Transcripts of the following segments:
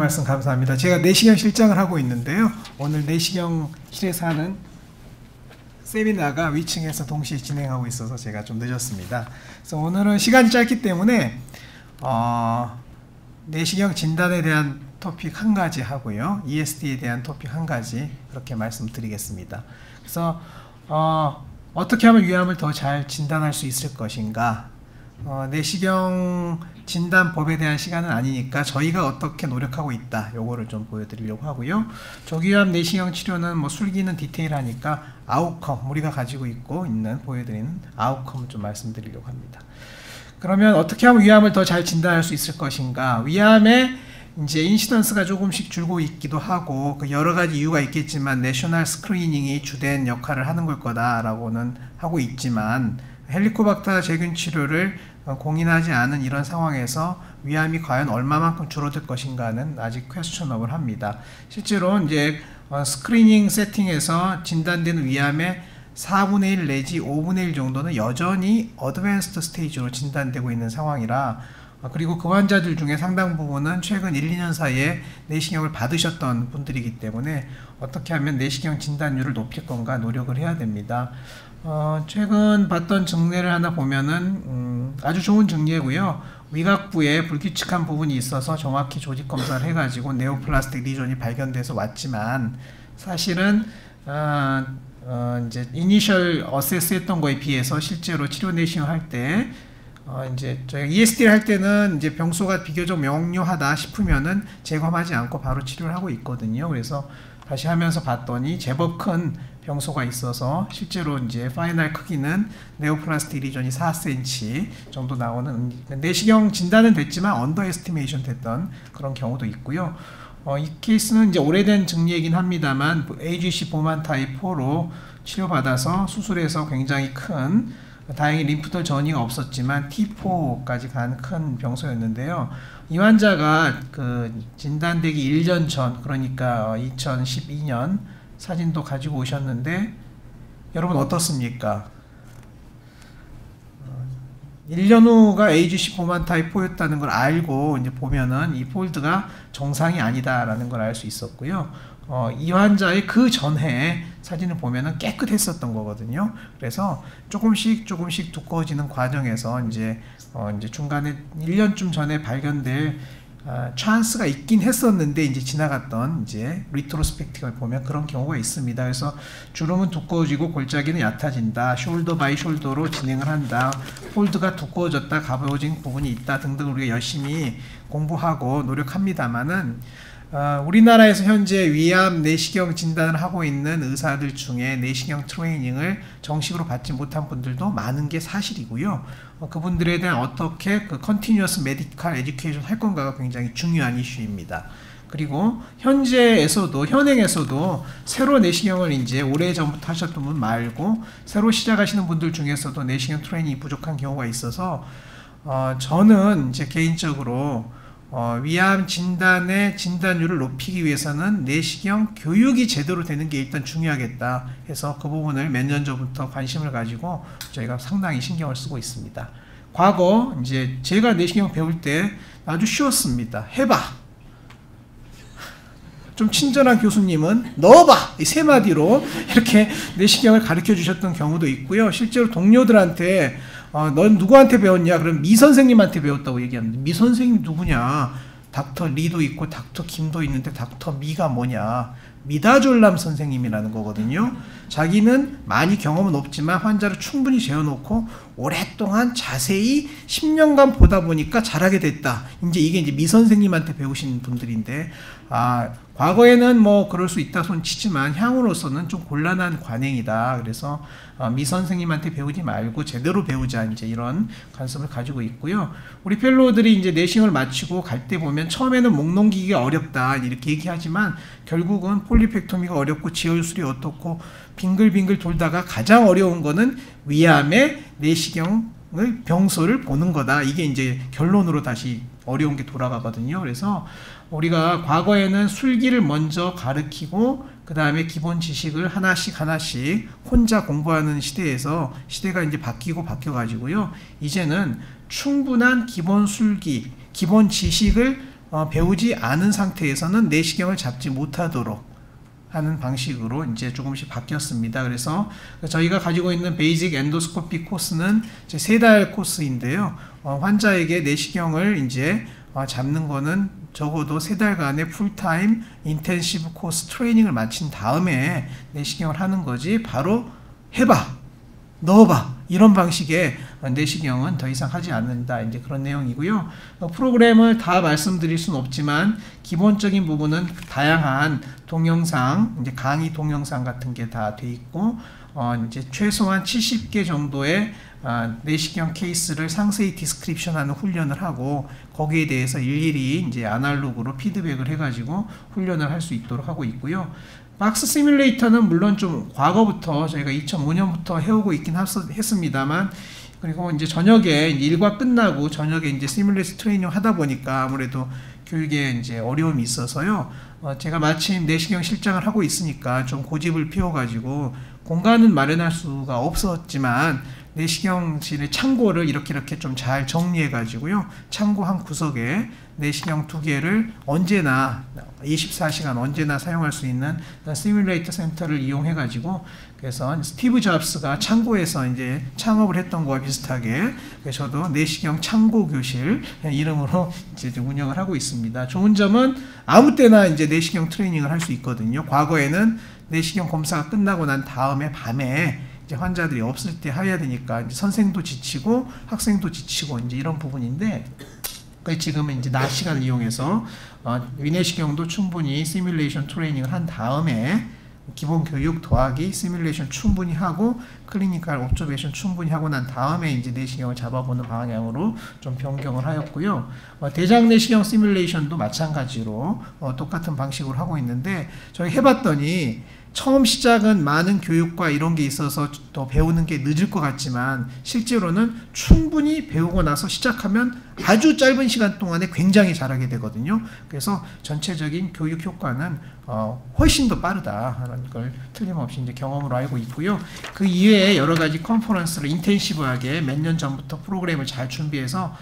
말씀 감사합니다. 제가 내시경 실장을 하고 있는데요. 오늘 내시경 실에서 하는 세미나가 위층에서 동시에 진행하고 있어서 제가 좀 늦었습니다. 그래서 오늘은 시간이 짧기 때문에 어, 내시경 진단에 대한 토픽 한 가지 하고요. ESD에 대한 토픽 한 가지 그렇게 말씀드리겠습니다. 그래서 어, 어떻게 하면 위암을 더 잘 진단할 수 있을 것인가 어, 내시경 진단법에 대한 시간은 아니니까 저희가 어떻게 노력하고 있다. 요거를 좀 보여드리려고 하고요. 조기암 내시경 치료는 뭐 술기는 디테일하니까 outcome 우리가 가지고 있고 있는 보여드리는 outcome을 좀 말씀드리려고 합니다. 그러면 어떻게 하면 위암을 더 잘 진단할 수 있을 것인가? 위암의 이제 incidence가 조금씩 줄고 있기도 하고 그 여러 가지 이유가 있겠지만 national screening이 주된 역할을 하는 걸 거다라고는 하고 있지만 헬리코박터 제균 치료를 어, 공인하지 않은 이런 상황에서 위암이 과연 얼마만큼 줄어들 것인가는 아직 questionable 합니다. 실제로 이제 어, screening setting에서 진단되는 위암의 4분의 1 내지 5분의 1 정도는 여전히 advanced stage로 진단되고 있는 상황이라 어, 그리고 그 환자들 중에 상당 부분은 최근 1, 2년 사이에 내시경을 받으셨던 분들이기 때문에 어떻게 하면 내시경 진단율을 높일 건가 노력을 해야 됩니다. 어, 최근 봤던 증례를 하나 보면은 음, 아주 좋은 증례고요. 위각부에 불규칙한 부분이 있어서 정확히 조직 검사를 해가지고 네오플라스틱 리존이 발견돼서 왔지만 사실은 어, 어, 이제 이니셜 어세스했던 거에 비해서 실제로 치료 내시경 할때 어, 이제 저희가 ESD를 할 때는 이제 병소가 비교적 명료하다 싶으면은 제거하지 않고 바로 치료를 하고 있거든요. 그래서 다시 하면서 봤더니 제법 큰 병소가 있어서 실제로 이제 final 크기는 neoplastic lesion이 4cm 정도 나오는 내시경 진단은 됐지만 underestimation 됐던 그런 경우도 있고요. 어, 이 케이스는 이제 오래된 증례이긴 합니다만 AGC Borrmann type 4로 치료받아서 수술해서 굉장히 큰 다행히 lymph node 전이가 없었지만 T4까지 간 큰 병소였는데요. 이 환자가 그 진단되기 1년 전 그러니까 2012년 사진도 가지고 오셨는데 여러분 어떻습니까? 1년 후가 AGC 포만 타입 4였다는 걸 알고 이제 보면은 이 폴드가 정상이 아니다라는 걸 알 수 있었고요. 어, 이 환자의 그 전해 사진을 보면은 깨끗했었던 거거든요. 그래서 조금씩 조금씩 두꺼워지는 과정에서 이제 어, 이제 중간에 1년쯤 전에 발견될 아, 찬스가 있긴 했었는데 이제 지나갔던 이제 retrospective로 보면 그런 경우가 있습니다. 그래서 주름은 두꺼워지고 골짜기는 얕아진다. shoulder by shoulder로 진행을 한다. fold가 두꺼워졌다. 가벼워진 부분이 있다 등등 우리가 열심히 공부하고 노력합니다만은 어, 우리나라에서 현재 위암 내시경 진단을 하고 있는 의사들 중에 내시경 트레이닝을 정식으로 받지 못한 분들도 많은 게 사실이고요. 어, 그분들에 대한 어떻게 그 continuous medical education 할 건가가 굉장히 중요한 이슈입니다. 그리고 현재에서도 현행에서도 새로 내시경을 이제 오래 전부터 하셨던 분 말고 새로 시작하시는 분들 중에서도 내시경 트레이닝이 부족한 경우가 있어서 어, 저는 이제 개인적으로 어, 위암 진단의 진단율을 높이기 위해서는 내시경 교육이 제대로 되는 게 일단 중요하겠다 해서 그 부분을 몇 년 전부터 관심을 가지고 저희가 상당히 신경을 쓰고 있습니다. 과거 이제 제가 내시경 배울 때 아주 쉬웠습니다. 해봐. 좀 친절한 교수님은 넣어봐 이 세 마디로 이렇게 내시경을 가르쳐 주셨던 경우도 있고요. 실제로 동료들한테 어, 넌 누구한테 배웠냐? 그럼 미 선생님한테 배웠다고 얘기하는데 미 선생님 누구냐? 닥터 리도 있고 닥터 김도 있는데 닥터 미가 뭐냐? 미다졸람 선생님이라는 거거든요. 자기는 많이 경험은 없지만 환자를 충분히 재워놓고 오랫동안 자세히 10년간 보다 보니까 잘하게 됐다. 이제 이게 이제 미 선생님한테 배우신 분들인데, 아, 과거에는 뭐 그럴 수 있다 손 치지만 향후로서는 좀 곤란한 관행이다. 그래서 어, 미 선생님한테 배우지 말고 제대로 배우자 이제 이런 관습을 가지고 있고요. 우리 펠로우들이 이제 내싱을 마치고 갈 때 보면 처음에는 목 넘기기가 어렵다 이렇게 얘기하지만 결국은 폴리펙토미가 어렵고 지혈술이 어떻고 빙글빙글 돌다가 가장 어려운 거는 위암의 내시경을 병소를 보는 거다. 이게 이제 결론으로 다시 어려운 게 돌아가거든요. 그래서 우리가 과거에는 술기를 먼저 가르키고 그 다음에 기본 지식을 하나씩 하나씩 혼자 공부하는 시대에서 시대가 이제 바뀌고 바뀌어 가지고요. 이제는 충분한 기본 술기, 기본 지식을 어, 배우지 않은 상태에서는 내시경을 잡지 못하도록 하는 방식으로 이제 조금씩 바뀌었습니다. 그래서 저희가 가지고 있는 basic endoscopy course는 세 달 코스인데요. 어, 환자에게 내시경을 이제 어, 잡는 거는 적어도 세 달간의 풀타임 intensive course training을 마친 다음에 내시경을 하는 거지 바로 해봐 넣어봐. 이런 방식의 내시경은 더 이상 하지 않는다. 이제 그런 내용이고요. 어, 프로그램을 다 말씀드릴 수는 없지만 기본적인 부분은 다양한 동영상 이제 강의 동영상 같은 게 다 돼 있고 어 이제 최소한 70개 정도의 아, 내시경 케이스를 상세히 디스크립션하는 훈련을 하고 거기에 대해서 일일이 이제 아날로그로 피드백을 해가지고 훈련을 할 수 있도록 하고 있고요. 박스 시뮬레이터는 물론 좀 과거부터 저희가 2005년부터 해오고 있긴 했습니다만 그리고 이제 저녁에 일과 끝나고 저녁에 이제 시뮬레이션 트레이닝 하다 보니까 아무래도 교육에 이제 어려움이 있어서요. 어 제가 마침 내시경 실장을 하고 있으니까 좀 고집을 피워가지고 공간은 마련할 수가 없었지만 내시경실의 창고를 이렇게 이렇게 좀 잘 정리해 가지고요. 창고 한 구석에 내시경 두 개를 언제나 24시간 언제나 사용할 수 있는 시뮬레이터 센터를 이용해 가지고 그래서 스티브 잡스가 창고에서 이제 창업을 했던 거와 비슷하게 저도 내시경 창고 교실 이름으로 이제 운영을 하고 있습니다. 좋은 점은 아무 때나 이제 내시경 트레이닝을 할 수 있거든요. 과거에는 내시경 검사가 끝나고 난 다음에 밤에 이제 환자들이 없을 때 해야 되니까 선생도 지치고 학생도 지치고 이제 이런 부분인데 지금은 이제 낮 시간을 이용해서 어, 위내시경도 충분히 시뮬레이션 트레이닝을 한 다음에 기본 교육 더하기 시뮬레이션 충분히 하고 클리니컬 옵저베이션 충분히 하고 난 다음에 이제 내시경을 잡아보는 방향으로 좀 변경을 하였고요. 어, 대장 내시경 시뮬레이션도 마찬가지로 어, 똑같은 방식으로 하고 있는데 저희 해봤더니 처음 시작은 많은 교육과 이런 게 있어서 더 배우는 게 늦을 것 같지만 실제로는 충분히 배우고 나서 시작하면 아주 짧은 시간 동안에 굉장히 잘하게 되거든요. 그래서 전체적인 교육 효과는 어, 훨씬 더 빠르다라는 걸 틀림없이 이제 경험으로 알고 있고요. 그 이외에 여러 가지 컨퍼런스를 intensive하게 몇 년 전부터 프로그램을 잘 준비해서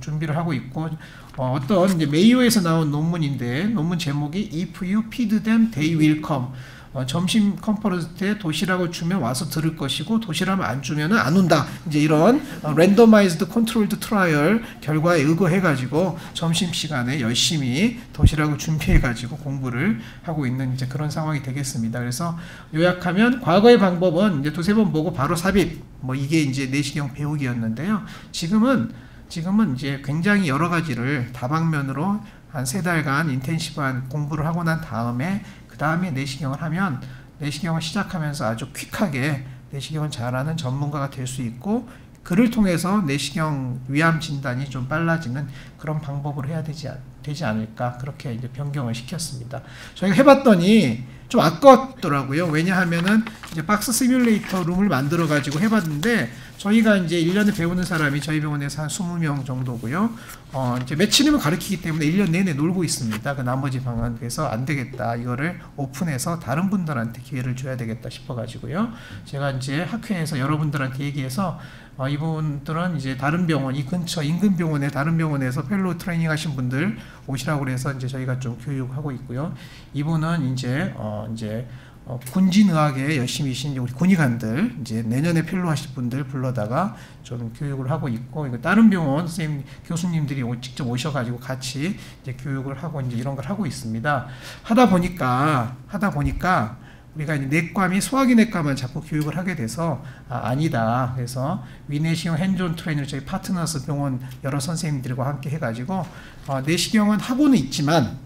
준비를 하고 있고 어, 떤 이제 메이오에서 나온 논문인데 논문 제목이 If you feed them, they will come. 어, 점심 컨퍼런스 때 도시락을 주면 와서 들을 것이고 도시락을 안 주면은 안 온다. 이제 이런 어, randomized controlled trial 결과에 의거해 가지고 점심 시간에 열심히 도시락을 준비해 가지고 공부를 하고 있는 이제 그런 상황이 되겠습니다. 그래서 요약하면 과거의 방법은 이제 두세 번 보고 바로 삽입 뭐 이게 이제 내시경 배우기였는데요. 지금은 지금은 이제 굉장히 여러 가지를 다방면으로 한 세 달간 인텐시브한 공부를 하고 난 다음에 그 다음에 내시경을 하면 내시경을 시작하면서 아주 퀵하게 내시경을 잘하는 전문가가 될 수 있고 그를 통해서 내시경 위암 진단이 좀 빨라지는 그런 방법으로 해야 되지, 되지 않을까 그렇게 이제 변경을 시켰습니다. 저희가 해봤더니 좀 아깝더라고요. 왜냐하면은 이제 박스 시뮬레이터 룸을 만들어 가지고 해봤는데 저희가 이제 1년에 배우는 사람이 저희 병원에서 한 20명 정도고요. 어, 이제 며칠이면 가르치기 때문에 1년 내내 놀고 있습니다. 그 나머지 방안 그래서 안 되겠다. 이거를 오픈해서 다른 분들한테 기회를 줘야 되겠다 싶어 가지고요. 제가 이제 학회에서 여러분들한테 얘기해서 어, 이분들은 이제 다른 병원, 이 근처 인근 병원에 다른 병원에서 펠로 트레이닝 하신 분들 오시라고 그래서 이제 저희가 좀 교육하고 있고요. 이분은 이제 어, 이제 어, 군진의학에 열심히신 우리 군의관들 이제 내년에 fellow 하실 분들 불러다가 좀 교육을 하고 있고 다른 병원 선생님 교수님들이 직접 오셔가지고 같이 이제 교육을 하고 이제 이런 걸 하고 있습니다. 하다 보니까 하다 보니까 우리가 내과 및 소화기 내과만 자꾸 교육을 하게 돼서 아니다 그래서 위내시경 hands-on training 저희 파트너스 병원 여러 선생님들과 함께 해가지고 어, 내시경은 하고는 있지만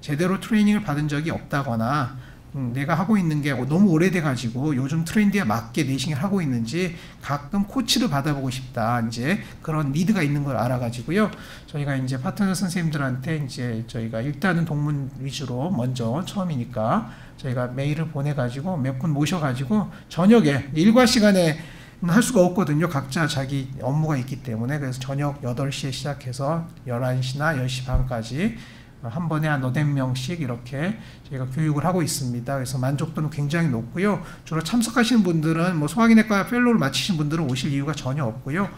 제대로 트레이닝을 받은 적이 없다거나 음, 내가 하고 있는 게 너무 오래돼 가지고 요즘 트렌드에 맞게 내싱을 하고 있는지 가끔 코치를 받아보고 싶다. 이제 그런 리드가 있는 걸 알아가지고요. 저희가 이제 파트너 선생님들한테 이제 저희가 일단은 동문 위주로 먼저 처음이니까 저희가 메일을 보내가지고 몇 분 모셔가지고 저녁에 일과 시간에 할 수가 없거든요. 각자 자기 업무가 있기 때문에. 그래서 저녁 8시에 시작해서 11시나 10시 반까지 한 번에 한 너댓 명씩 이렇게 저희가 교육을 하고 있습니다. 그래서 만족도는 굉장히 높고요. 주로 참석하시는 분들은 뭐 소화기내과 fellow를 마치신 분들은 오실 이유가 전혀 없고요.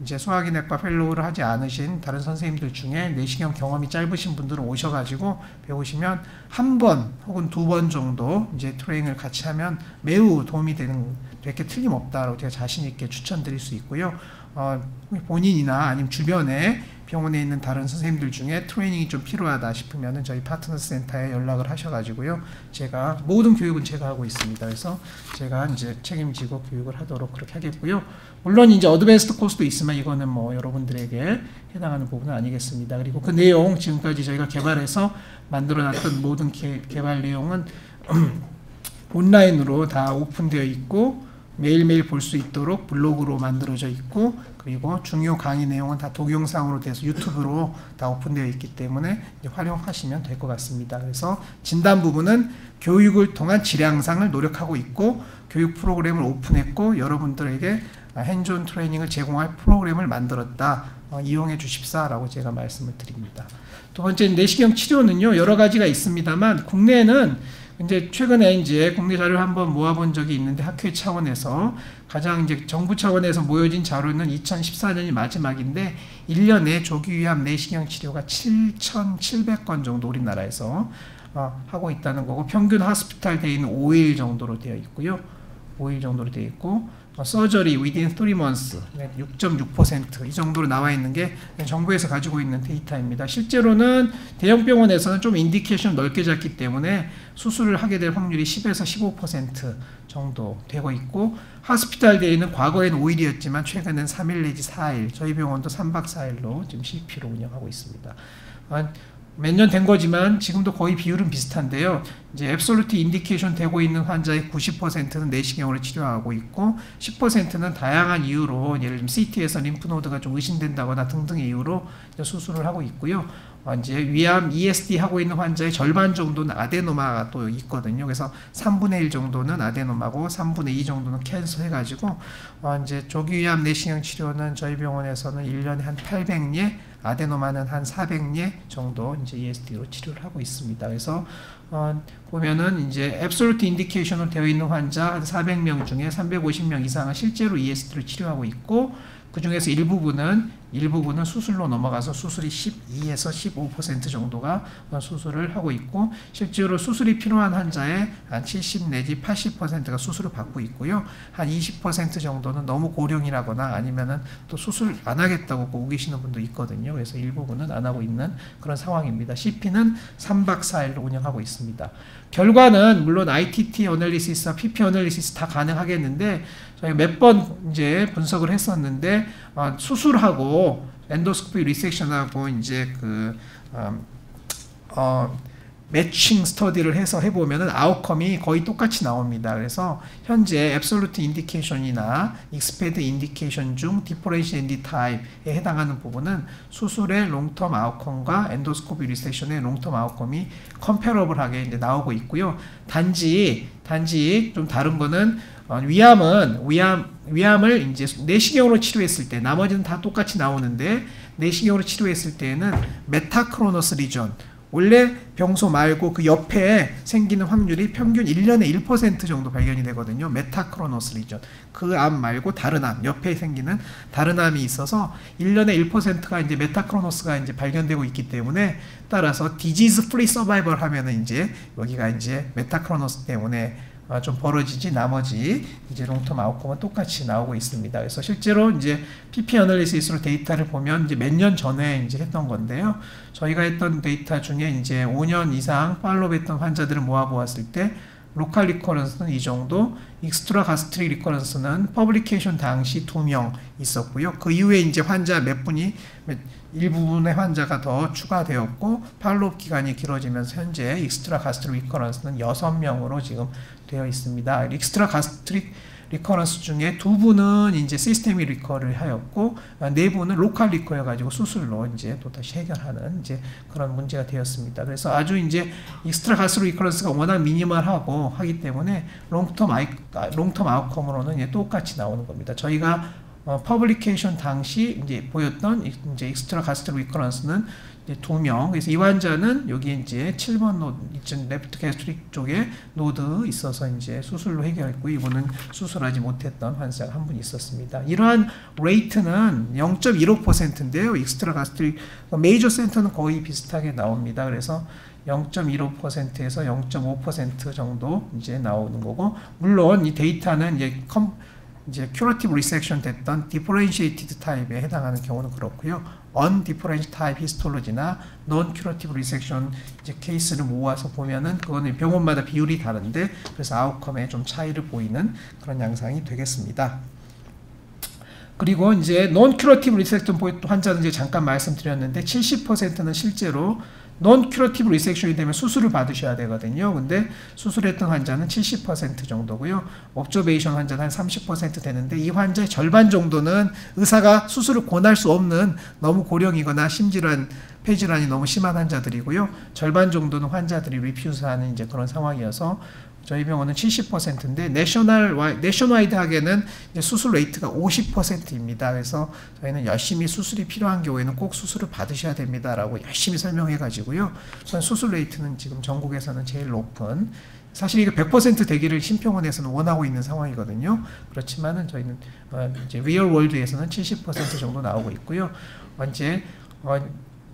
이제 소화기내과 fellow를 하지 않으신 다른 선생님들 중에 내시경 경험이 짧으신 분들은 오셔가지고 배우시면 한 번 혹은 두 번 정도 이제 트레이닝을 같이 하면 매우 도움이 되는 될게 틀림없다라고 제가 자신 있게 추천드릴 수 있고요. 어, 본인이나 아니면 주변에 병원에 있는 다른 선생님들 중에 트레이닝이 좀 필요하다 싶으면 저희 파트너 센터에 연락을 하셔가지고요. 제가 모든 교육은 제가 하고 있습니다. 그래서 제가 이제 책임지고 교육을 하도록 그렇게 하겠고요. 물론 이제 어드밴스드 코스도 있으면 이거는 뭐 여러분들에게 해당하는 부분은 아니겠습니다. 그리고 그 내용 지금까지 저희가 개발해서 만들어놨던 모든 개, 개발 내용은 온라인으로 다 오픈되어 있고 매일매일 볼 수 있도록 블로그로 만들어져 있고 그리고 중요 강의 내용은 다 동영상으로 돼서 유튜브로 다 오픈되어 있기 때문에 활용하시면 될 것 같습니다. 그래서 진단 부분은 교육을 통한 질향상을 노력하고 있고 교육 프로그램을 오픈했고 여러분들에게 핸존 트레이닝을 제공할 프로그램을 만들었다. 어, 이용해 주십사라고 제가 말씀을 드립니다. 두 번째 내시경 치료는요 여러 가지가 있습니다만 국내에는 이제 최근에 이제 국내 자료를 한번 모아본 적이 있는데 학회 차원에서 가장 이제 정부 차원에서 모여진 자료는 2014년이 마지막인데 1년에 조기 위암 내시경 치료가 7,700건 정도 우리나라에서 어, 하고 있다는 거고 평균 하스피탈 데이는 5일 정도로 되어 있고요. 5일 정도로 되어 있고 서저리 within 3 months 6.6%이 정도로 나와 있는 게 정부에서 가지고 있는 데이터입니다. 실제로는 대형 병원에서는 좀 indication 넓게 잡기 때문에 수술을 하게 될 확률이 10에서 15% 정도 되고 있고 hospital day는 과거에는 5일이었지만 최근엔 3일 내지 4일 저희 병원도 3박 4일로 지금 CP로 운영하고 있습니다. 몇 년 된 거지만 지금도 거의 비율은 비슷한데요. 이제 absolute indication 되고 있는 환자의 90%는 내시경으로 치료하고 있고 10%는 다양한 이유로 예를 들면 CT에서 lymph node가 좀 의심된다거나 등등의 이유로 수술을 하고 있고요. 어, 이제 위암 ESD 하고 있는 환자의 절반 정도는 아데노마가 또 있거든요. 그래서 3분의 1 정도는 아데노마고 3분의 2 정도는 캔서 해가지고 어 이제 조기 위암 내시경 치료는 저희 병원에서는 1년에 한 800예, 아데노마는 한 400예 정도 이제 ESD로 치료를 하고 있습니다. 그래서 어 보면은 이제 앱솔루트 인디케이션으로 되어 있는 환자 한 400명 중에 350명 이상은 실제로 ESD를 치료하고 있고 그 중에서 일부분은 일부분은 수술로 넘어가서 수술이 12에서 15% 정도가 수술을 하고 있고 실제로 수술이 필요한 환자의 한 70 내지 80%가 수술을 받고 있고요. 한 20% 정도는 너무 고령이라거나 아니면은 또 수술 안 하겠다고 오고 계시는 분도 있거든요. 그래서 일부분은 안 하고 있는 그런 상황입니다. CP는 3박 4일로 운영하고 있습니다. 결과는 물론 ITT 어널리시스와 PP 어널리시스 다 가능하겠는데 저희 몇 번 이제 분석을 했었는데 어, 수술하고 endoscopic resection하고 이제 그 어, 어, matching study를 해서 해보면은 outcome이 거의 똑같이 나옵니다. 그래서 현재 absolute indication이나 expanded indication 중 differentiated type에 해당하는 부분은 수술의 롱텀 아웃컴과 엔도스코피 리섹션의 롱텀 아웃컴이 컴페러블하게 이제 나오고 있고요. 단지 단지 좀 다른 거는 어, 위암은 위암 위암을 이제 내시경으로 치료했을 때 나머지는 다 똑같이 나오는데 내시경으로 치료했을 때는 metachronous lesion 원래 병소 말고 그 옆에 생기는 확률이 평균 1년에 1% 정도 발견이 되거든요. metachronous lesion. 그 암 말고 다른 암, 옆에 생기는 다른 암이 있어서 1년에 1%가 이제 metachronous가 이제 발견되고 있기 때문에 따라서 disease-free survival 하면은 이제 여기가 이제 metachronous 때문에 아, 좀 벌어지지 나머지 이제 long-term outcome은 똑같이 나오고 있습니다. 그래서 실제로 이제 PP analysis로 데이터를 보면 이제 몇 년 전에 이제 했던 건데요. 저희가 했던 데이터 중에 이제 5년 이상 follow했던 환자들을 모아 보았을 때 local recurrence는 이 정도, extragastric recurrence는 publication 당시 두명 있었고요. 그 이후에 이제 환자 몇 분이 일부분의 환자가 더 추가되었고 follow 기간이 길어지면서 현재 extragastric recurrence는 6명으로 지금 되어 있습니다. extragastric recurrence 중에 두 분은 이제 systemic recur를 하였고 네 분은 local recur여 가지고 수술로 이제 또 다시 해결하는 이제 그런 문제가 되었습니다. 그래서 아주 이제 extragastric recurrence가 워낙 minimal하고 하기 때문에 long-term outcome으로는 똑같이 나오는 겁니다. 저희가 어, publication 당시 이제 보였던 이제 extragastric recurrence는 이제 두 명. 그래서 이 환자는 여기 이제 7번 node, 이쪽 left gastric 쪽에 node 있어서 이제 수술로 해결했고 이분은 수술하지 못했던 환자가 한 분 있었습니다. 이러한 rate는 0.15%인데요. extragastric major 센터는 거의 비슷하게 나옵니다. 그래서 0.15%에서 0.5% 정도 이제 나오는 거고 물론 이 데이터는 이제 컴 이제 curative resection 됐던 differentiated type에 해당하는 경우는 그렇고요. undifferentiated type histology나 non-curative resection 이제 케이스를 모아서 보면은 그거는 병원마다 비율이 다른데 그래서 outcome에 좀 차이를 보이는 그런 양상이 되겠습니다. 그리고 이제 non-curative resection 환자는 이제 잠깐 말씀드렸는데 70%는 실제로 non-curative resection이 되면 수술을 받으셔야 되거든요. 근데 수술했던 환자는 70% 정도고요. observation 환자는 한 30% 되는데 이 환자의 절반 정도는 의사가 수술을 권할 수 없는 너무 고령이거나 심질환 폐질환이 너무 심한 환자들이고요. 절반 정도는 환자들이 refuse하는 이제 그런 상황이어서 저희 병원은 70%인데 national nationwide하게는 수술 rate가 50%입니다. 그래서 저희는 열심히 수술이 필요한 경우에는 꼭 수술을 받으셔야 됩니다라고 열심히 설명해 가지고요. 우선 수술 rate는 지금 전국에서는 제일 높은 사실 이게 100% 되기를 심평원에서는 원하고 있는 상황이거든요. 그렇지만은 저희는 어 이제 real world에서는 70% 정도 나오고 있고요. 이제 어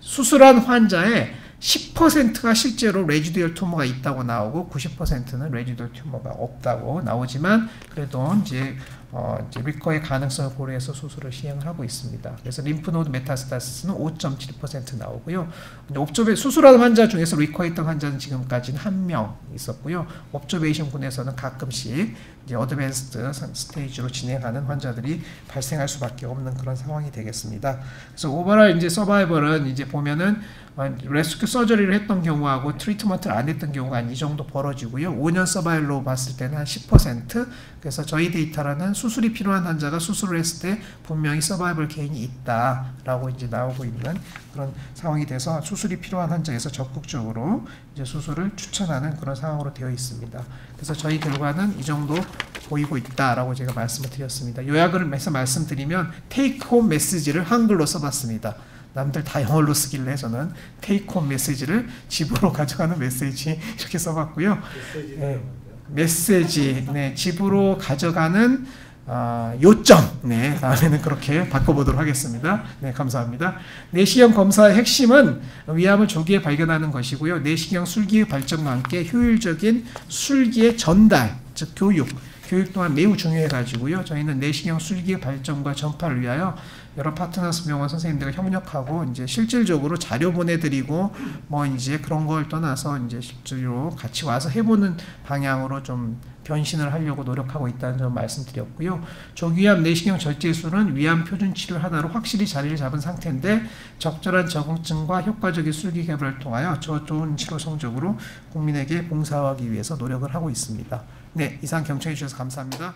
수술한 환자의 10%가 실제로 residual tumor가 있다고 나오고 90%는 residual tumor가 없다고 나오지만 그래도 이제 어 이제 recur의 가능성을 고려해서 수술을 시행을 하고 있습니다. 그래서 lymph node metastasis는 5.7% 나오고요. observe 수술한 환자 중에서 recur했던 환자는 지금까지는 한 명 있었고요. observation 군에서는 가끔씩 이제 advanced stage로 진행하는 환자들이 발생할 수밖에 없는 그런 상황이 되겠습니다. 그래서 overall 이제 survival은 이제 보면은 rescue surgery를 했던 경우하고 treatment를 안 했던 경우가 한 이 정도 벌어지고요. 5년 survival로 봤을 때는 한 10%. 그래서 저희 데이터로는 수술이 필요한 환자가 수술을 했을 때 분명히 survival gain이 있다라고 이제 나오고 있는 그런 상황이 돼서 수술이 필요한 환자에서 적극적으로 이제 수술을 추천하는 그런 상황으로 되어 있습니다. 그래서 저희 결과는 이 정도 보이고 있다라고 제가 말씀을 드렸습니다. 요약을 해서 말씀드리면 테이크 홈 메시지를 한글로 써봤습니다. 남들 다 영어로 쓰길래 저는 테이크홈 메시지를 집으로 가져가는 메시지 이렇게 써봤고요. 네, 메시지, 네, 집으로 가져가는 어, 요점, 네, 다음에는 그렇게 바꿔보도록 하겠습니다. 네, 감사합니다. 내시경 검사의 핵심은 위암을 조기에 발견하는 것이고요. 내시경 술기의 발전과 함께 효율적인 술기의 전달, 즉 교육, 교육 또한 매우 중요해가지고요. 저희는 내시경 술기의 발전과 전파를 위하여 여러 파트너스 병원 선생님들과 협력하고 이제 실질적으로 자료 보내드리고 뭐 이제 그런 걸 떠나서 이제 실제로 같이 와서 해보는 방향으로 좀 변신을 하려고 노력하고 있다는 점 말씀드렸고요. 조기암 내시경 절제술은 위암 표준 치료 하나로 확실히 자리를 잡은 상태인데 적절한 적응증과 효과적인 술기 개발을 통하여 저 좋은 치료 성적으로 국민에게 봉사하기 위해서 노력을 하고 있습니다. 네, 이상 경청해 주셔서 감사합니다.